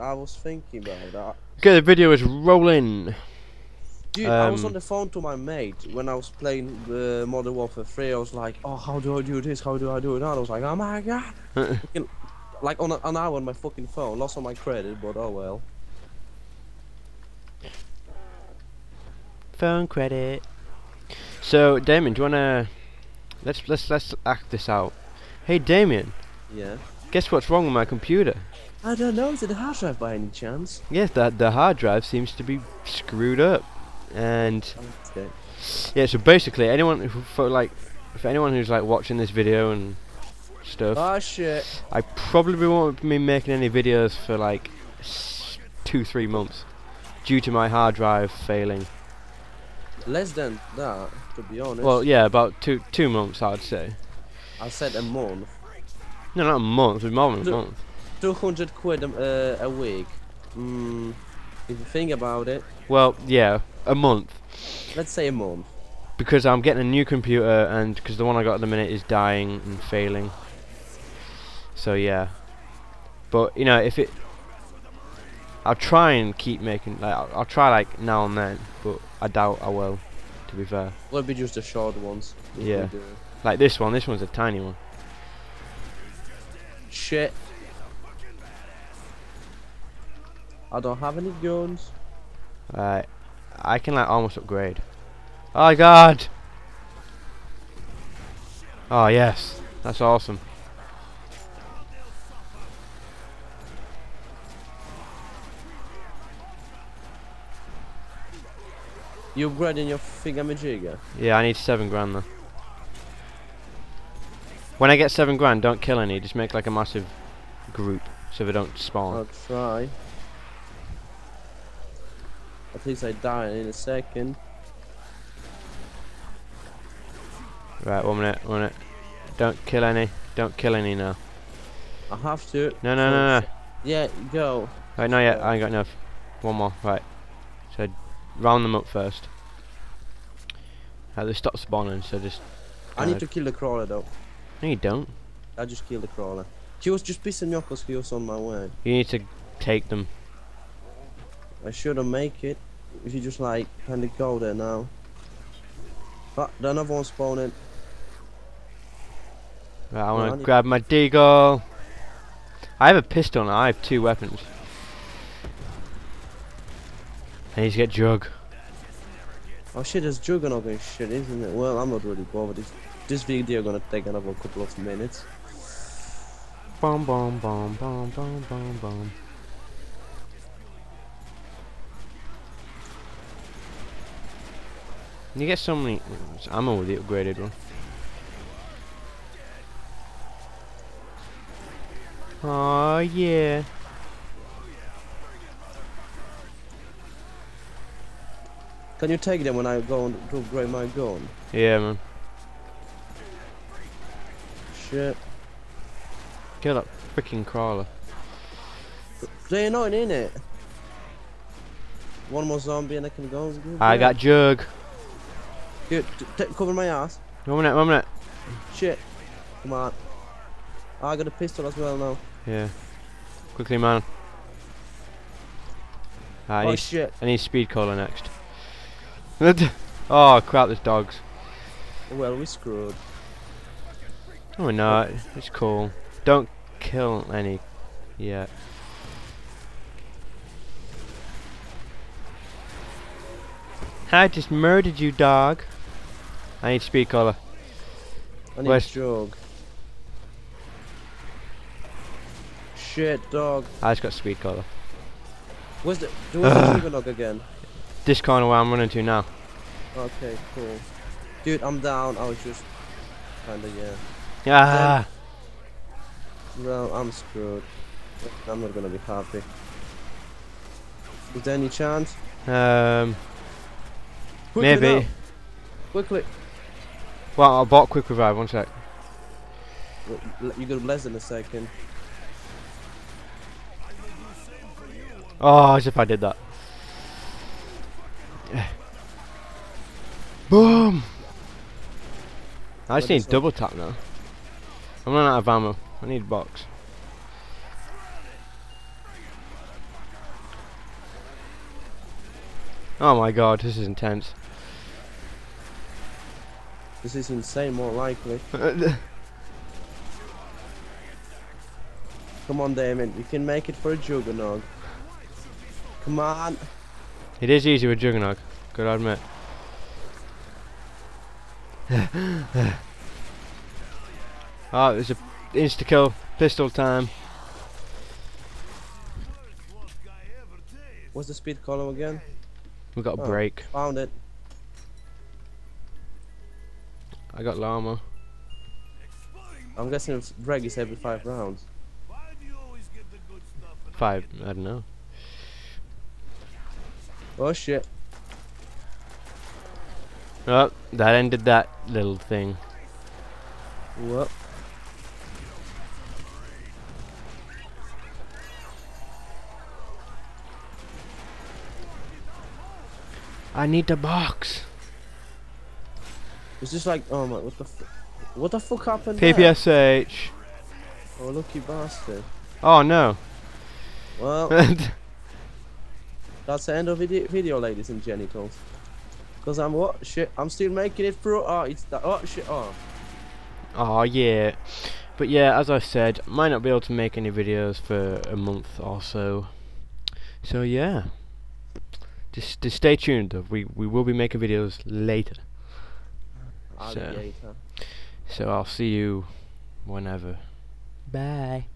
I was thinking about that. Okay, the video is rolling. Dude, I was Um, on the phone to my mate when I was playing the uh, Modern Warfare 3. I was like, oh, how do I do this? How do I do that? I was like, oh my god. Fucking- like on a, an hour on my fucking phone. Lost all my credit, but oh well. Phone credit. So, Damien, do you wanna let's let's let's act this out. Hey, Damien, Yeah. guess what's wrong with my computer? I don't know. Is it a hard drive by any chance? Yes, the the hard drive seems to be screwed up, and Okay. yeah. So basically, anyone who for like, for anyone who's like watching this video and stuff, Ah shit. I probably won't be making any videos for like two three months due to my hard drive failing. Less than that, to be honest. Well, yeah, about two two months, I'd say. I said a month. No, not a month. More than a month. 200 quid a, uh, a week. Mm, if you think about it, Well, yeah, a month. let's say a month. Because I'm getting a new computer, and because the one I got at the minute is dying and failing. So yeah, but you know, if it, I'll try and keep making. Like, I'll, I'll try like now and then, but I doubt I will. To be fair, Will be just the short ones. Yeah. like this one. This one's a tiny one. Shit. I don't have any guns. Right, I can like almost upgrade. Oh god! Oh yes, that's awesome. You upgrading your finger thingamajigger? Yeah, I need seven grand though. When I get seven grand, don't kill any. Just make like a massive group so they don't spawn. I'll try. At least I die in a second. Right, one minute, one minute. Don't kill any. Don't kill any now. I have to. No, no, no, no. Yeah, go. Right, not yet. I ain't got enough. One more. Right. So round them up first. Right, they stop spawning. So just. I need to kill the crawler though. No, you don't. I just killed the crawler. He was just pissing me off because he was on my way. You need to take them. I shouldn't make it. If you just like kind of go there now. Ah, the another one spawning. Right, I wanna grab my deagle. I have a pistol now. I have two weapons. I need to get Jug. Oh shit, there's Juggernaut and shit, isn't it? Well, I'm not really bothered. This, this video gonna take another couple of minutes. Boom, boom, boom, boom, boom, boom, boom. You get so many ammo with the upgraded one. Oh yeah. Can you take them when I go on to upgrade my gun? Yeah man. Shit. Kill that freaking crawler. They're annoying, innit? One more zombie and I can go. I got Jug. Here, t- t- cover my ass. One minute, one minute. Shit. Come on. I got a pistol as well now. Yeah. Quickly man. Ah, I oh need shit. I need Speed Cola next. oh crap, there's dogs. Well, we screwed. Oh no, it's cool. Don't kill any yet. I just murdered you, dog. I need Speed Cola. I need Where's- jog. Shit, dog. I just got Speed Cola. Where's the. Where's the Ugh. Juggernaut again? This corner where I'm running to now. Okay, cool. Dude, I'm down. I was just. Kinda, yeah. Ah, Well, I'm screwed. I'm not gonna be happy. Is there any chance? um, Quickly maybe. now, Quickly. Well, I bought quick revive. One sec. You got less than a second. Oh, as if I did that. Boom! I just need double tap now. I'm running out of ammo. I need a box. Oh my god, this is intense. This is insane, more likely. Come on, Damon. You can make it for a juggernaut. Come on. it is easy with Juggernaut, gotta admit. oh, it's a insta kill, pistol time. What's the Speed Cola again? We got a Oh. break. Found it. I got llama. I'm guessing it's break is every five rounds. Five, I don't know. Oh shit. Oh, that ended that little thing. What? I need the box. It's just like, oh my, what the f What the fuck happened there? PPSH. Oh, lucky bastard. Oh no. Well, that's the end of video, video ladies and genitals. Cause I'm what? Shit, I'm still making it through. Oh, it's that. Oh shit. Oh. oh yeah. But yeah, as I said, might not be able to make any videos for a month or so. So yeah. Just, just stay tuned. We we will be making videos later. So- So I'll see you whenever. Bye.